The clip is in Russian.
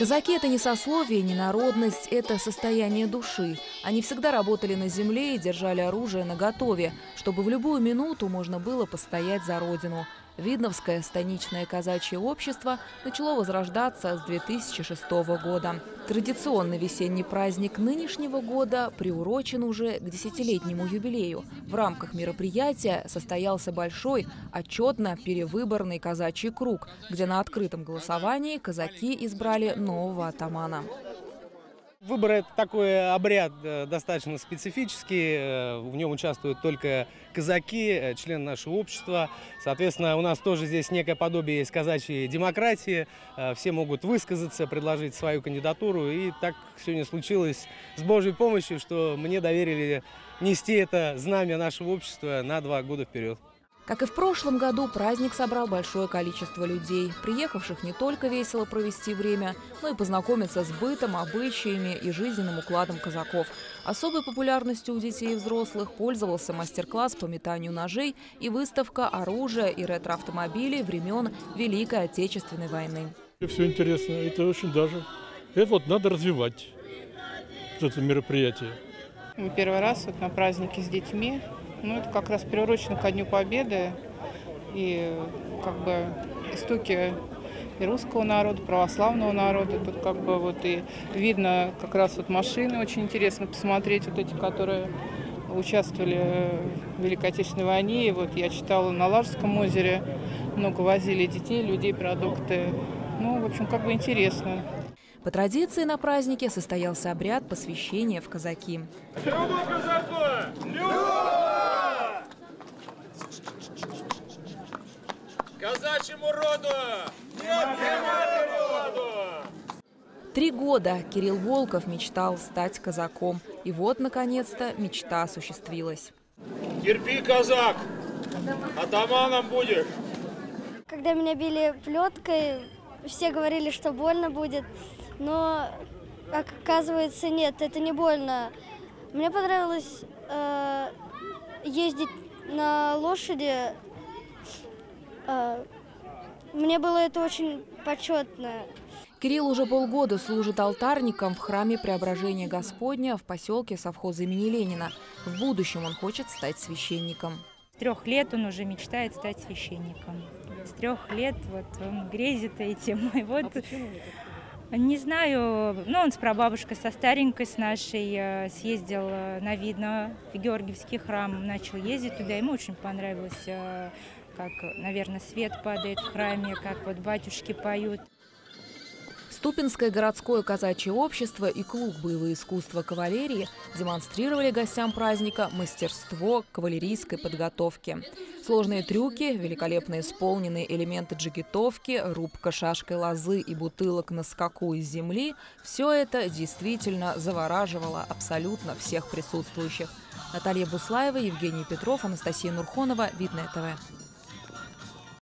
Казаки – это не сословие, не народность, это состояние души. Они всегда работали на земле и держали оружие наготове, чтобы в любую минуту можно было постоять за родину – Видновское станичное казачье общество начало возрождаться с 2006 года. Традиционный весенний праздник нынешнего года приурочен уже к десятилетнему юбилею. В рамках мероприятия состоялся большой отчетно-перевыборный казачий круг, где на открытом голосовании казаки избрали нового атамана. Выбор – это такой обряд э, достаточно специфический. Э, в нем участвуют только казаки, э, члены нашего общества. Соответственно, у нас тоже здесь некое подобие есть казачьей демократии. Все могут высказаться, предложить свою кандидатуру. И так сегодня случилось с Божьей помощью, что мне доверили нести это знамя нашего общества на два года вперед. Как и в прошлом году, праздник собрал большое количество людей, приехавших не только весело провести время, но и познакомиться с бытом, обычаями и жизненным укладом казаков. Особой популярностью у детей и взрослых пользовался мастер-класс по метанию ножей и выставка оружия и ретроавтомобилей времен Великой Отечественной войны. Все интересно, это очень даже. Это вот надо развивать, это мероприятие. Мы первый раз вот на празднике с детьми ну, это как раз приурочено ко Дню Победы. И как бы истоки и русского народа, православного народа. Тут как бы вот и видно как раз вот машины. Очень интересно посмотреть вот эти, которые участвовали в Великой Отечественной войне. И вот я читала на Ларском озере, много возили детей, людей, продукты. Ну, в общем, как бы интересно. По традиции на празднике состоялся обряд посвящения в казаки. Люба казаку! Казачьему роду! Нет, роду! Три года Кирилл Волков мечтал стать казаком. И вот, наконец-то, мечта осуществилась. Терпи, казак! Атаманом будешь! Когда меня били плеткой, все говорили, что больно будет но, как оказывается, нет, это не больно. Мне понравилось э, ездить на лошади. Э, мне было это очень почетно. Кирилл уже полгода служит алтарником в храме Преображения Господня в поселке совхоза имени Ленина. В будущем он хочет стать священником. С трех лет он уже мечтает стать священником. С трех лет вот он грезит этим. И вот а не знаю, ну он с прабабушкой, со старенькой, с нашей э, съездил э, на Видно, в Георгиевский храм, начал ездить туда, ему очень понравилось, э, как, наверное, свет падает в храме, как вот батюшки поют. Ступинское городское казачье общество и клуб боевые искусства кавалерии демонстрировали гостям праздника мастерство кавалерийской подготовки. Сложные трюки, великолепно исполненные элементы джигитовки, рубка шашкой лозы и бутылок на скаку из земли – все это действительно завораживало абсолютно всех присутствующих. Наталья Буслаева, Евгений Петров, Анастасия Нурхонова, Видное ТВ.